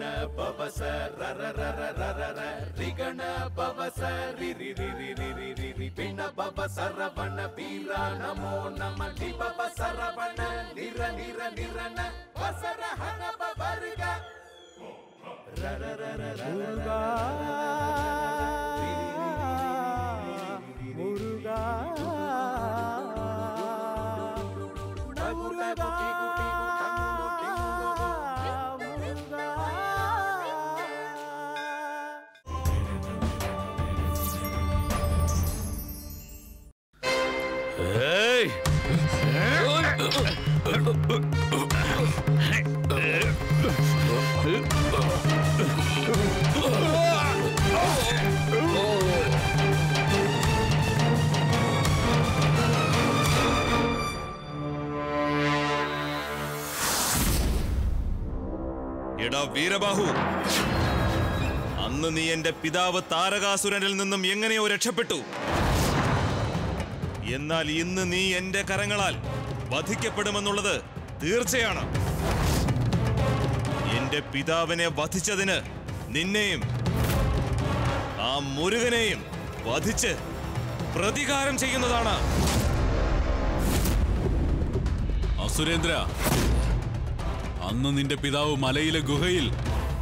ரிகண பவச ரர ரர ரர ர ரிகண பவச ரி ரி ரி ரி ரி ரி ரி ரி பின்ன பவ சரவண வீரா நமோ நம லி பவ சரவண நிர நிர நிரண வசர ஹன பவருக ரர முருகா முருகா முருகா വീരബാഹു. അന്ന് നീ എന്റെ പിതാവ് താരകാസുരനിൽ നിന്നും എങ്ങനെയോ രക്ഷപ്പെട്ടു. എന്നാൽ ഇന്ന് നീ എന്റെ കരങ്ങളാൽ വധിക്കപ്പെടുമെന്നുള്ളത് തീർച്ചയാണ്. എന്റെ പിതാവിനെ വധിച്ചതിന് നിന്നെയും ആ മുരുകനെയും വധിച്ച് പ്രതികാരം ചെയ്യുന്നതാണ്. അസുരേന്ദ്ര അന്ന് നിന്റെ പിതാവ് മലയിലെ ഗുഹയിൽ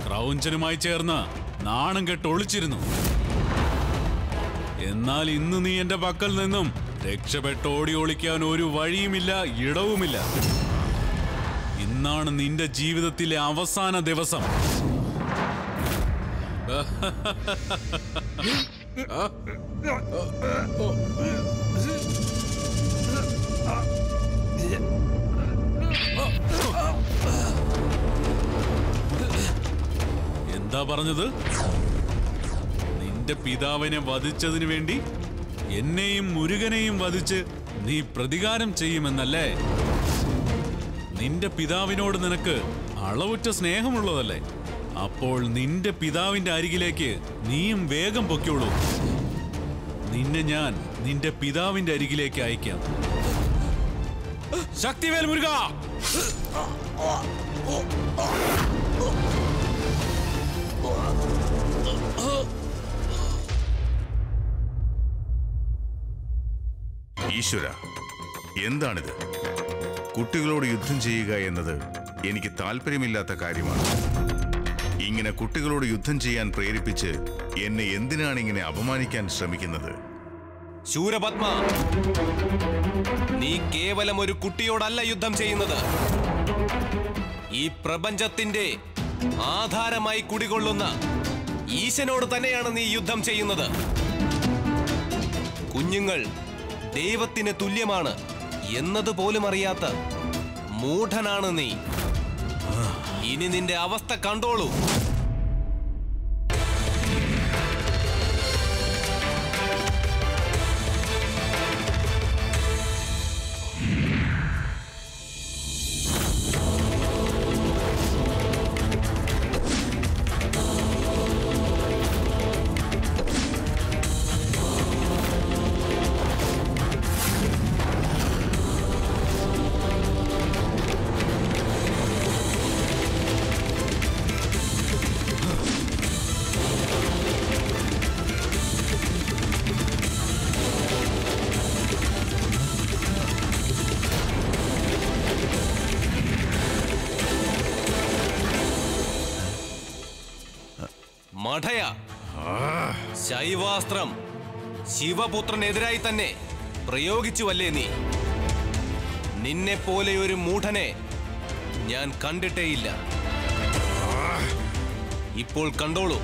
ക്രൗഞ്ചനുമായി ചേർന്ന് നാണം കെട്ട് ഒളിച്ചിരുന്നു. എന്നാൽ ഇന്ന് നീ എന്റെ പക്കൽ നിന്നും രക്ഷപ്പെട്ട് ഓടി ഒളിക്കാൻ ഒരു വഴിയുമില്ല ഇടവുമില്ല. ഇന്നാണ് നിന്റെ ജീവിതത്തിലെ അവസാന ദിവസം. എന്താ പറഞ്ഞത്? നിന്റെ പിതാവിനെ വധിച്ചതിനു വേണ്ടി എന്നെയും മുരുകനെയും വധിച്ച് നീ പ്രതികാരം ചെയ്യുമെന്നല്ലേ? നിന്റെ പിതാവിനോട് നിനക്ക് അളവുറ്റ സ്നേഹമുള്ളതല്ലേ? അപ്പോൾ നിന്റെ പിതാവിന്റെ അരികിലേക്ക് നീയും വേഗം പൊയ്ക്കോളൂ. നിന്നെ ഞാൻ നിന്റെ പിതാവിന്റെ അരികിലേക്ക് അയക്കാം. ശക്തിവേൽ മുരുക! ഈശ്വര എന്താണിത്? കുട്ടികളോട് യുദ്ധം ചെയ്യുക എന്നത് എനിക്ക് താല്പര്യമില്ലാത്ത കാര്യമാണ്. ഇങ്ങനെ കുട്ടികളോട് യുദ്ധം ചെയ്യാൻ പ്രേരിപ്പിച്ച് എന്നെ എന്തിനാണ് ഇങ്ങനെ അപമാനിക്കാൻ ശ്രമിക്കുന്നത്? ശൂരപത്മ നീ കേവലം ഒരു കുട്ടിയോടല്ല യുദ്ധം ചെയ്യുന്നത്. ഈ പ്രപഞ്ചത്തിന്റെ ആധാരമായി കുടികൊള്ളുന്ന ഈശനോട് തന്നെയാണ് നീ യുദ്ധം ചെയ്യുന്നത്. കുഞ്ഞുങ്ങൾ ദൈവത്തിന് തുല്യമാണ് എന്നതുപോലും അറിയാത്ത മൂഢനാണ് നീ. ഇനി നിന്റെ അവസ്ഥ കണ്ടോളൂ. മഠയ. ശൈവാസ്ത്രം ശിവപുത്രനെതിരായി തന്നെ പ്രയോഗിച്ചുവല്ലേ നീ? നിന്നെ പോലെ ഒരു മൂഢനെ ഞാൻ കണ്ടിട്ടേയില്ല. ഇപ്പോൾ കണ്ടോളൂ.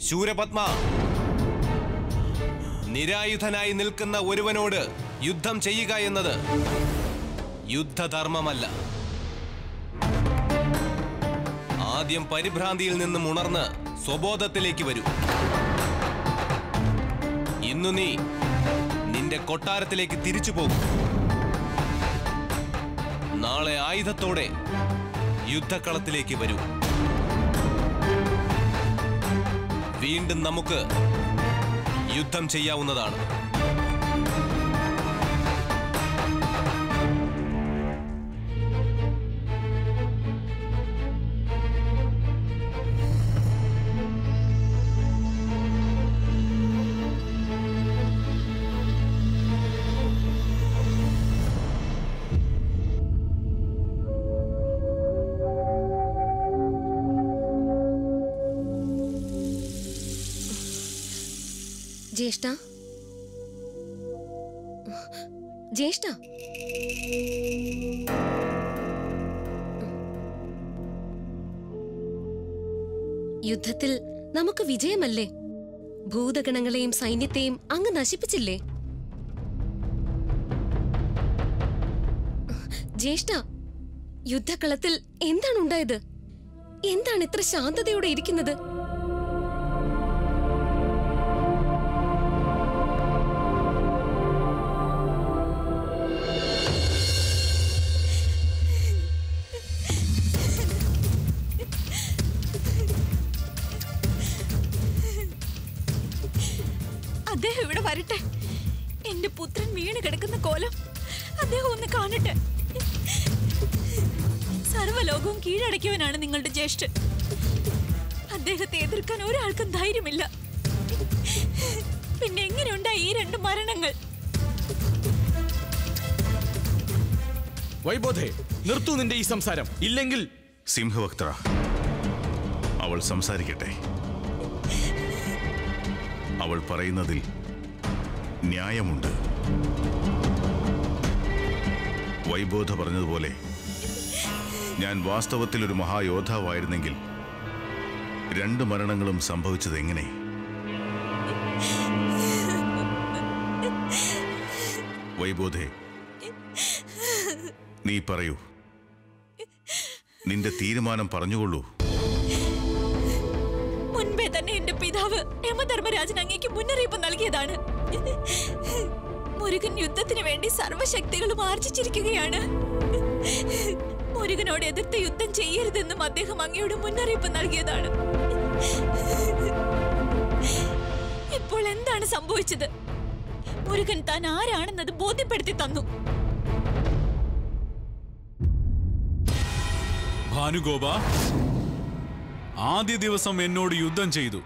ശൂരപത്മ. നിരായുധനായി നിൽക്കുന്ന ഒരുവനോട് യുദ്ധം ചെയ്യുക എന്നത് യുദ്ധധർമ്മമല്ല. ആദ്യം പരിഭ്രാന്തിയിൽ നിന്നും ഉണർന്ന് സ്വബോധത്തിലേക്ക് വരൂ. ഇന്നു നീ നിന്റെ കൊട്ടാരത്തിലേക്ക് തിരിച്ചു പോകും. നാളെ ആയുധത്തോടെ യുദ്ധക്കളത്തിലേക്ക് വരൂ. വീണ്ടും നമുക്ക് യുദ്ധം ചെയ്യാവുന്നതാണ്. ജ്യേഷ്ഠ? ജ്യേഷ്ഠ? യുദ്ധത്തിൽ നമുക്ക് വിജയമല്ലേ? ഭൂതഗണങ്ങളെയും സൈന്യത്തെയും അങ്ങ് നശിപ്പിച്ചില്ലേ? ജ്യേഷ്ഠ യുദ്ധക്കളത്തിൽ എന്താണ് ഉണ്ടായത്? എന്താണ് ഇത്ര ശാന്തതയോടെ ഇരിക്കുന്നത്? ജ്യേഷ്ഠൻ അദ്ദേഹത്തെ എതിർക്കാൻ ഒരാൾക്കും ധൈര്യമില്ല. പിന്നെ എങ്ങനെയുണ്ടായി ഈ രണ്ട് മരണങ്ങൾ? വൈബോധേ നിർത്തു നിന്റെ ഈ സംസാരം. ഇല്ലെങ്കിൽ സിംഹവക്ത്ര അവൾ സംസാരിക്കട്ടെ. അവൾ പറയുന്നതിൽ ന്യായമുണ്ട്. വൈബോധ പറഞ്ഞതുപോലെ ഞാൻ വാസ്തവത്തിൽ ഒരു മഹായോദ്ധാവായിരുന്നെങ്കിൽ രണ്ട് മരണങ്ങളും സംഭവിച്ചത് എങ്ങനെ? വൈബോധേ നീ പറയൂ. നിന്റെ തീരുമാനം പറഞ്ഞുകൊള്ളൂ. മുൻപേ തന്നെ എന്റെ പിതാവ് യമധർമ്മരാജൻ അങ്ങേക്ക് മുന്നറിയിപ്പ് നൽകിയതാണ്. മുരുകൻ യുദ്ധത്തിന് വേണ്ടി സർവശക്തികളും ആർജിച്ചിരിക്കുകയാണ്. മുരുകനോട് എതിർത്ത് യുദ്ധം ചെയ്യരുതെന്നും അദ്ദേഹം അങ്ങയോട് മുന്നറിയിപ്പ് നൽകിയതാണ്. ഇപ്പോൾ എന്താണ് സംഭവിച്ചത്? മുരുകൻ താൻ ആരാണെന്നത് ബോധ്യപ്പെടുത്തി തന്നു. ഭാനുഗോപ ആദ്യ ദിവസം എന്നോട് യുദ്ധം ചെയ്തു.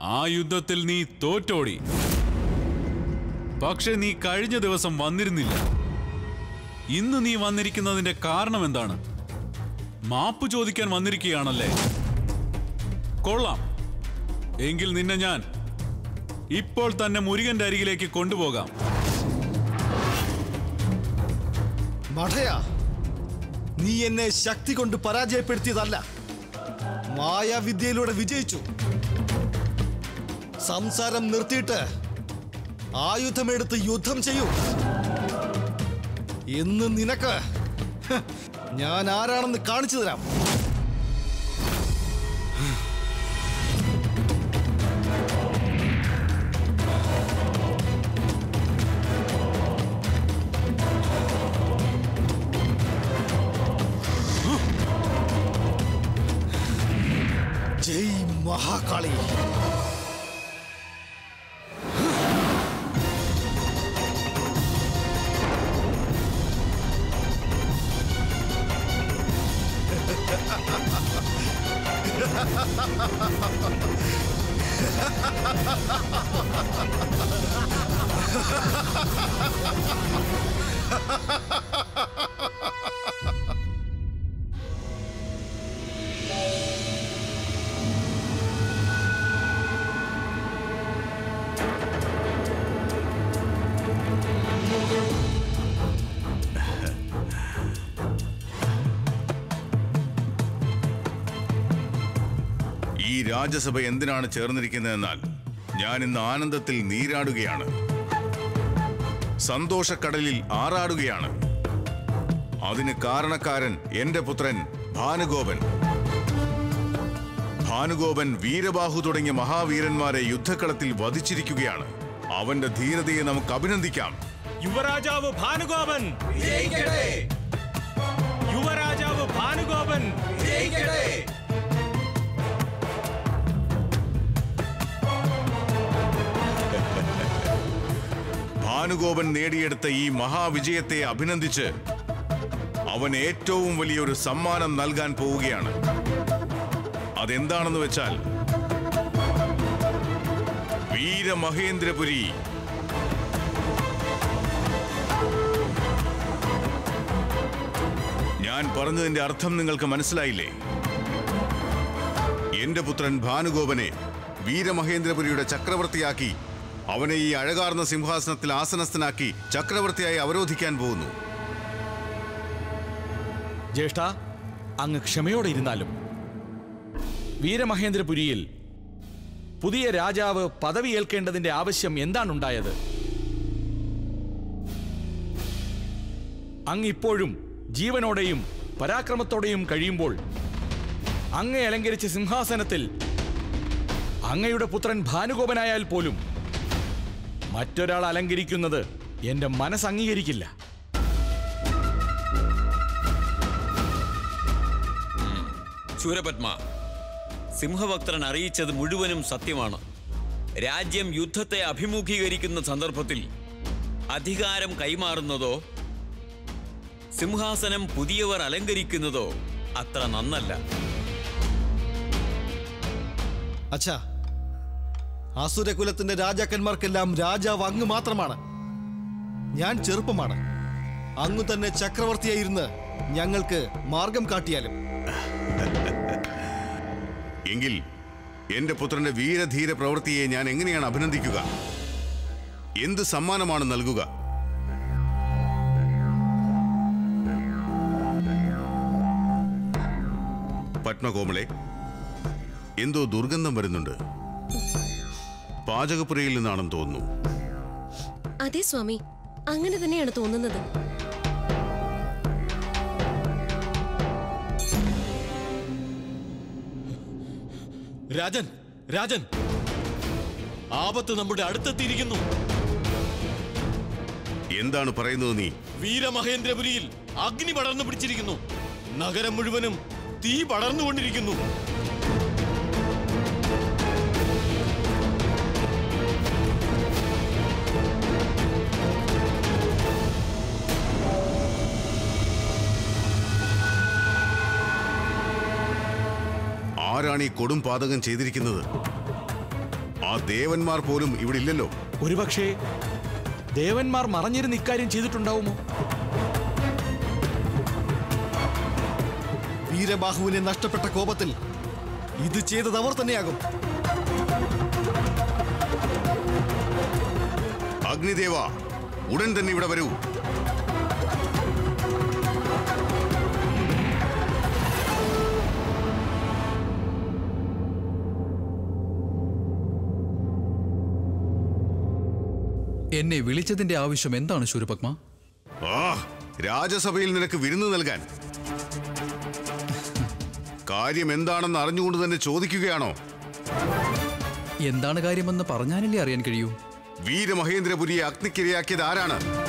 ആ യുദ്ധത്തിൽ നീ തോറ്റോടി. പക്ഷെ നീ കഴിഞ്ഞ ദിവസം വന്നിരുന്നില്ല. ഇന്ന് നീ വന്നിരിക്കുന്നതിന്റെ കാരണം എന്താണ്? മാപ്പ് ചോദിക്കാൻ വന്നിരിക്കുകയാണല്ലേ? കൊള്ളാം. എങ്കിൽ നിന്നെ ഞാൻ ഇപ്പോൾ തന്നെ മുരുകന്റെ അരികിലേക്ക് കൊണ്ടുപോകാം. മഠയാ നീ എന്നെ ശക്തി കൊണ്ട് പരാജയപ്പെടുത്തിയതല്ല. മായാവിദ്യയിലൂടെ വിജയിച്ചു. സംസാരം നിർത്തിയിട്ട് ആയുധമെടുത്ത് യുദ്ധം ചെയ്യൂ. എന്ന് നിനക്ക്. ഞാൻ ആരാണെന്ന് കാണിച്ചു തരാം. ജയ് മഹാകാളി. ഈ രാജ്യസഭ എന്തിനാണ് ചേർന്നിരിക്കുന്നതെന്നാൽ ഞാൻ ഇന്ന് ആനന്ദത്തിൽ നീരാടുകയാണ്. സന്തോഷക്കടലിൽ ആറാടുകയാണ്. അതിന് കാരണക്കാരൻ എന്റെ പുത്രൻ ഭാനുഗോപൻ. ഭാനുഗോപൻ വീരബാഹു തുടങ്ങിയ മഹാവീരന്മാരെ യുദ്ധക്കളത്തിൽ വധിച്ചിരിക്കുകയാണ്. അവന്റെ ധീരതയെ നമുക്ക് അഭിനന്ദിക്കാം. യുവരാജാവ് ഭാനുഗോപൻ. യുവരാജാവ് ഭാനുഗോപൻ. ഭാനുഗോപൻ നേടിയെടുത്ത ഈ മഹാവിജയത്തെ അഭിനന്ദിച്ച് അവൻ ഏറ്റവും വലിയൊരു സമ്മാനം നൽകാൻ പോവുകയാണ്. അതെന്താണെന്ന് വെച്ചാൽ വീരമഹേന്ദ്രപുരി ഞാൻ പറഞ്ഞതിന്റെ അർത്ഥം നിങ്ങൾക്ക് മനസ്സിലായില്ലേ? എന്റെ പുത്രൻ ഭാനുഗോപനെ വീരമഹേന്ദ്രപുരിയുടെ ചക്രവർത്തിയാക്കി അവനെ ഈ അഴകാർന്ന സിംഹാസനത്തിൽ ആസനസ്ഥനാക്കി ചക്രവർത്തിയായി അവരോധിക്കാൻ പോകുന്നു. ജ്യേഷ്ഠ അങ്ങ് ക്ഷമയോടെ ഇരുന്നാലും. വീരമഹേന്ദ്രപുരിയിൽ പുതിയ രാജാവ് പദവി ഏൽക്കേണ്ടതിന്റെ ആവശ്യം എന്താണുണ്ടായത്? അങ്ങ് ഇപ്പോഴും ജീവനോടെയും പരാക്രമത്തോടെയും കഴിയുമ്പോൾ അങ്ങയെ അലങ്കരിച്ച സിംഹാസനത്തിൽ അങ്ങയുടെ പുത്രൻ ഭാനുഗോപനായാൽ പോലും മറ്റൊരാൾ അലങ്കരിക്കുന്നത് എന്റെ മനസ്സ് അംഗീകരിക്കില്ല. ശൂരപത്മ സിംഹഭക്തൻ അറിയിച്ചത് മുഴുവനും സത്യമാണ്. രാജ്യം യുദ്ധത്തെ അഭിമുഖീകരിക്കുന്ന സന്ദർഭത്തിൽ അധികാരം കൈമാറുന്നതോ സിംഹാസനം പുതിയവർ അലങ്കരിക്കുന്നതോ അത്ര നന്നല്ല. അച്ഛാ അസുരകുലത്തിന്റെ രാജാക്കന്മാർക്കെല്ലാം രാജാവ് അങ്ങ് മാത്രമാണ്. ഞാൻ ചെറുപ്പമാണ്. അങ്ങ് തന്നെ ചക്രവർത്തിയായിരുന്ന് ഞങ്ങൾക്ക് മാർഗം കാട്ടിയാലും. എങ്കിൽ എന്റെ പുത്രന്റെ വീരധീര പ്രവൃത്തിയെ ഞാൻ എങ്ങനെയാണ് അഭിനന്ദിക്കുക? എന്ത് സമ്മാനമാണ് നൽകുക? പത്മകോമളെ എന്തോ ദുർഗന്ധം വരുന്നുണ്ട്. പാചകപ്പുരയിൽ നിന്നാണെന്ന് തോന്നുന്നു. അതെ സ്വാമി അങ്ങനെ തന്നെയാണ് തോന്നുന്നത്. രാജൻ രാജൻ. ആപത്ത് നമ്മുടെ അടുത്തെത്തിയിരിക്കുന്നു. എന്താണ് പറയുന്നത് നീ? വീരമഹേന്ദ്രപുരിയിൽ അഗ്നി പടർന്നു പിടിച്ചിരിക്കുന്നു. നഗരം മുഴുവനും തീ പടർന്നുകൊണ്ടിരിക്കുന്നു. ആരാണ് ഈ കൊടും പാതകം ചെയ്തിരിക്കുന്നത്? ആ ദേവന്മാർ പോലും ഇവിടെ ഇല്ലല്ലോ. ഒരുപക്ഷേ ദേവന്മാർ മറഞ്ഞിരുന്ന് ഇക്കാര്യം ചെയ്തിട്ടുണ്ടാവുമോ? വീരബാഹുവിനെ നഷ്ടപ്പെട്ട കോപത്തിൽ ഇത് ചെയ്തത് അവർ തന്നെയാകും. അഗ്നിദേവ ഉടൻ തന്നെ ഇവിടെ വരൂ. എന്നെ വിളിച്ചതിന്റെ ആവശ്യം എന്താണ് ശൂരപത്മ? ആ രാജസഭയിൽ നിനക്ക് വിരുന്ന് നൽകാൻ. കാര്യം എന്താണെന്ന് അറിഞ്ഞുകൊണ്ട് തന്നെ ചോദിക്കുകയാണോ? എന്താണ് കാര്യമെന്ന് പറഞ്ഞാലല്ലേ അറിയാൻ കഴിയൂ. വീരമഹേന്ദ്രപുരിയെ അഗ്നിക്കിരയാക്കിയത് ആരാണ്?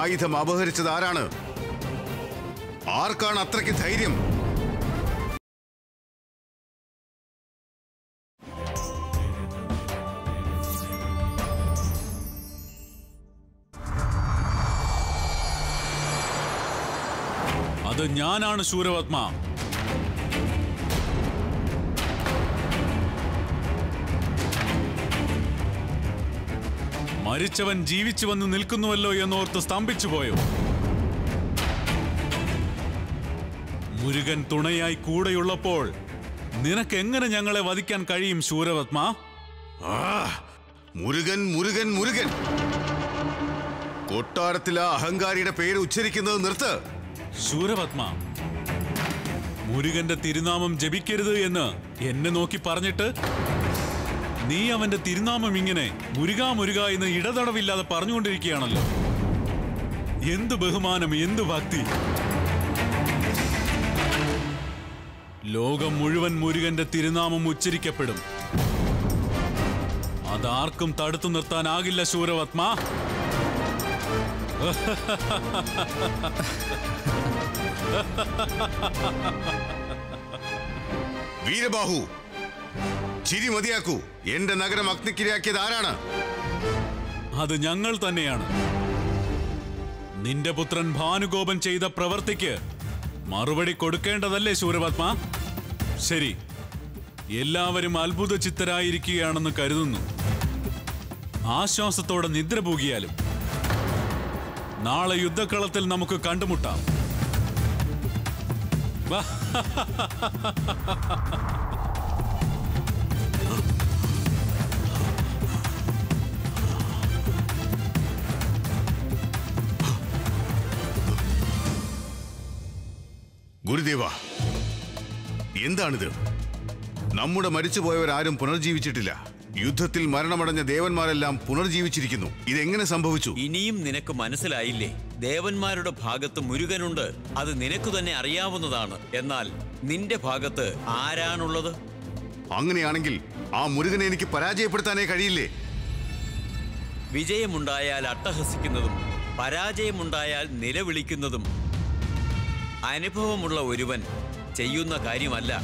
ആയുധം അപഹരിച്ചത് ആരാണ്? ആർക്കാണ് അത്രയ്ക്ക് ധൈര്യം? അത് ഞാനാണ് ശൂരപത്മ. മരിച്ചവൻ ജീവിച്ചു വന്ന് നിൽക്കുന്നുവല്ലോ എന്നോർത്ത് സ്തംഭിച്ചു പോയോ മുരുകൻ തുണയായി കൂടെയുള്ളപ്പോൾ നിനക്ക് എങ്ങനെ ഞങ്ങളെ വധിക്കാൻ കഴിയും ശൂരപത്മ? ആ മുരുകൻ മുരുകൻ മുരുകൻ. കൊട്ടാരത്തിലെ അഹങ്കാരിയുടെ പേര് ഉച്ചരിക്കുന്നത് നിർത്ത്. ശൂരപത്മ മുരുകന്റെ തിരുനാമം ജപിക്കരുത് എന്ന് എന്നെ നോക്കി പറഞ്ഞിട്ട് നീ അവന്റെ തിരുനാമം ഇങ്ങനെ മുരുക മുരുക എന്ന് ഇടതടവില്ലാതെ പറഞ്ഞുകൊണ്ടിരിക്കുകയാണല്ലോ. എന്ത് ബഹുമാനം എന്ത് ഭക്തി. ലോകം മുഴുവൻ മുരുകന്റെ തിരുനാമം ഉച്ചരിക്കപ്പെടും. അതാർക്കും തടുത്തു നിർത്താനാകില്ല ശൂരവത്മ വീരബാഹു ചിരി മതിയാക്കൂ. എന്റെ നഗരം അഗ്നിക്കിരയാക്കിയത് ആരാണ്? അത് ഞങ്ങൾ തന്നെയാണ്. നിന്റെ പുത്രൻ ഭാനുഗോപൻ ചെയ്ത പ്രവർത്തിക്ക് മറുപടി കൊടുക്കേണ്ടതല്ലേ ശൂരപത്മ ശരി. എല്ലാവരും അത്ഭുത ചിത്തരായിരിക്കുകയാണെന്ന് കരുതുന്നു. ആശ്വാസത്തോടെ നിദ്ര പൂകിയാലും നാളെ യുദ്ധക്കളത്തിൽ നമുക്ക് കണ്ടുമുട്ടാം. ഗുരുദേവ എന്താണിത്? നമ്മുടെ മരിച്ചുപോയവരാരും പുനർജീവിച്ചിട്ടില്ല. യുദ്ധത്തിൽ മരണമടഞ്ഞ ദേവന്മാരെല്ലാം പുനർജീവിച്ചിരിക്കുന്നു. ഇതെങ്ങനെ സംഭവിച്ചു? ഇനിയും നിനക്ക് മനസ്സിലായില്ലേ? ദേവന്മാരുടെ ഭാഗത്ത് മുരുകനുണ്ട്. അത് നിനക്ക് തന്നെ അറിയാവുന്നതാണ്. എന്നാൽ നിന്റെ ഭാഗത്ത് ആരാണുള്ളത്? അങ്ങനെയാണെങ്കിൽ ആ മുരുകനെ എനിക്ക് പരാജയപ്പെടുത്താനേ കഴിയില്ലേ? വിജയമുണ്ടായാൽ അട്ടഹസിക്കുന്നതും പരാജയമുണ്ടായാൽ നിലവിളിക്കുന്നതും അനുഭവമുള്ള ഒരുവൻ ചെയ്യുന്ന കാര്യമല്ല.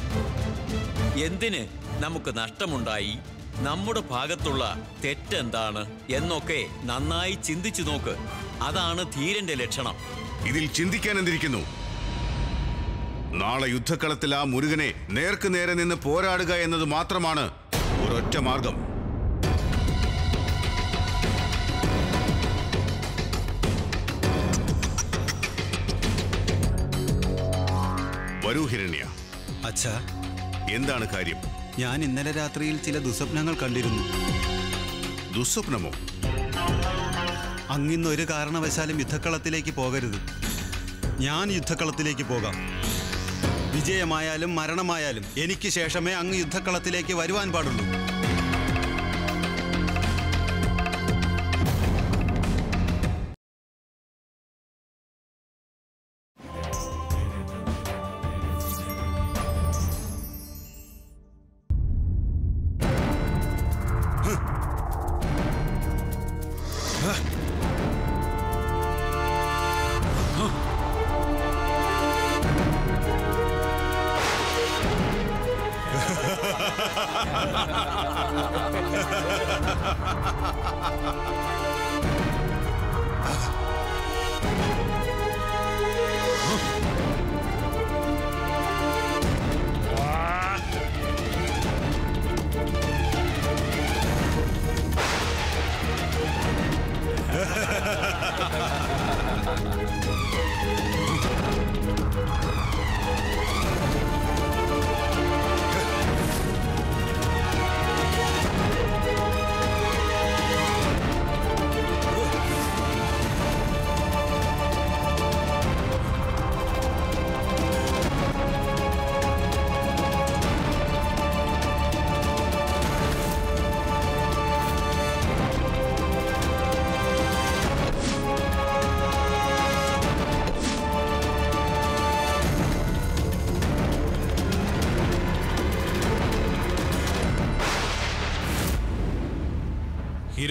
എന്തിന് നമുക്ക് നഷ്ടമുണ്ടായി? നമ്മുടെ ഭാഗത്തുള്ള തെറ്റെന്താണ്? എന്നൊക്കെ നന്നായി ചിന്തിച്ചു നോക്ക്. അതാണ് ധീരന്റെ ലക്ഷണം. ഇതിൽ ചിന്തിക്കാൻ എന്തിരിക്കുന്നു? നാളെ യുദ്ധക്കളത്തിൽ ആ മുരുകനെ നേർക്കുനേരെ നിന്ന് പോരാടുക എന്നത് മാത്രമാണ് ഒരൊറ്റ മാർഗം. വരൂ ഹിരണ്യ. അച്ഛാ. എന്താണ് കാര്യം? ഞാൻ ഇന്നലെ രാത്രിയിൽ ചില ദുസ്വപ്നങ്ങൾ കണ്ടിരുന്നു. ദുസ്വപ്നമോ? അങ്ങിന്ന് ഒരു കാരണവശാലും യുദ്ധക്കളത്തിലേക്ക് പോകരുത്. ഞാൻ യുദ്ധക്കളത്തിലേക്ക് പോകാം. വിജയമായാലും മരണമായാലും എനിക്ക് ശേഷമേ അങ്ങ് യുദ്ധക്കളത്തിലേക്ക് വരുവാൻ പാടുള്ളൂ.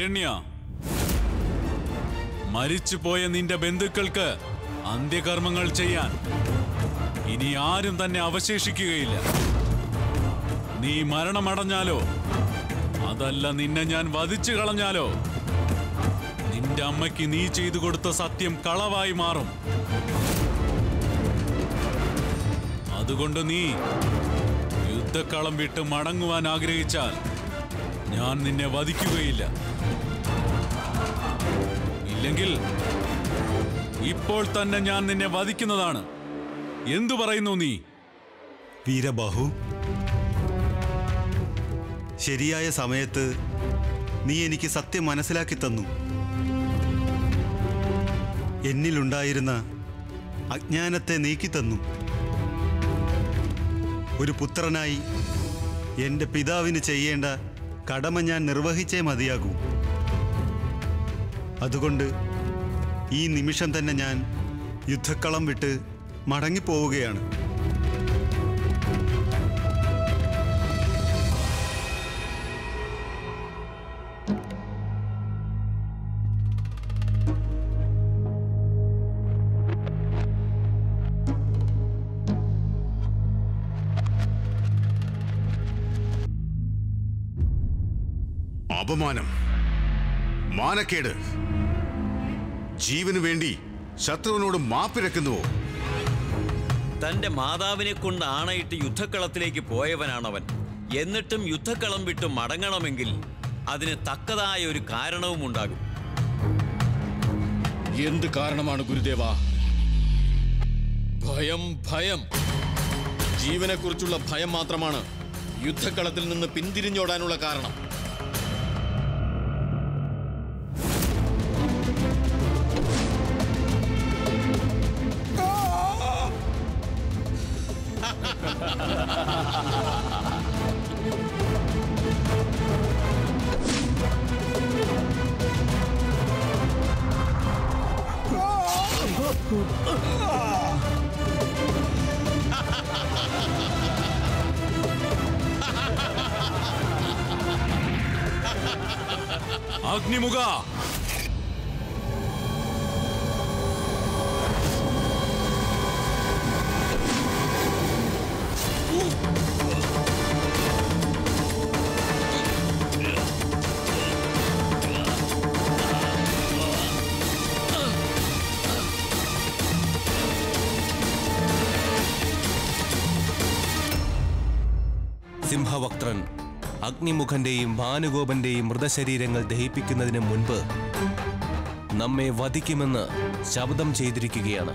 ഹിരണ്യ മരിച്ചുപോയ നിന്റെ ബന്ധുക്കൾക്ക് അന്ത്യകർമ്മങ്ങൾ ചെയ്യാൻ ഇനി ആരും തന്നെ അവശേഷിക്കുകയില്ല. നീ മരണമടഞ്ഞാലോ? അതല്ല നിന്നെ ഞാൻ വധിച്ചു കളഞ്ഞാലോ? നിന്റെ അമ്മയ്ക്ക് നീ ചെയ്തു കൊടുത്ത സത്യം കളവായി മാറും. അതുകൊണ്ട് നീ യുദ്ധക്കളം വിട്ട് മടങ്ങുവാൻ ആഗ്രഹിച്ചാൽ ഞാൻ നിന്നെ വധിക്കുകയില്ല. ഇല്ലെങ്കിൽ ഇപ്പോൾ തന്നെ ഞാൻ നിന്നെ വധിക്കുന്നതാണ്. എന്തു പറയുന്നു നീ? വീരബാഹു ശരിയായ സമയത്ത് നീ എനിക്ക് സത്യം മനസ്സിലാക്കി തന്നു. എന്നിലുണ്ടായിരുന്ന അജ്ഞാനത്തെ നീക്കി തന്നു. ഒരു പുത്രനായി എന്റെ പിതാവിന് ചെയ്യേണ്ട കടമ ഞാൻ നിർവഹിച്ചേ മതിയാകൂ. അതുകൊണ്ട് ഈ നിമിഷം തന്നെ ഞാൻ യുദ്ധക്കളം വിട്ട് മടങ്ങിപ്പോവുകയാണ്. അപമാനം. മാനക്കേട്. ജീവന് വേണ്ടി ശത്രുവിനോട് മാപ്പിരക്കുന്നുവോ തന്റെ മാതാവിനെ കൊണ്ട് ആണയിട്ട് യുദ്ധക്കളത്തിലേക്ക് പോയവനാണവൻ. എന്നിട്ടും യുദ്ധക്കളം വിട്ട് മടങ്ങണമെങ്കിൽ അതിന് തക്കതായ ഒരു കാരണവും ഉണ്ടാകും. എന്ത് കാരണമാണ് ഗുരുദേവ? ഭയം ഭയം. ജീവനെക്കുറിച്ചുള്ള ഭയം മാത്രമാണ് യുദ്ധക്കളത്തിൽ നിന്ന് പിന്തിരിഞ്ഞോടാനുള്ള കാരണം. अग्निमुगा സിംഹവക്ത്രൻ അഗ്നിമുഖന്റെയും ഭാനുഗോപന്റെയും മൃതശരീരങ്ങൾ ദഹിപ്പിക്കുന്നതിന് മുൻപ് നമ്മെ വധിക്കുമെന്ന് ശബ്ദം ചെയ്തിരിക്കുകയാണ്.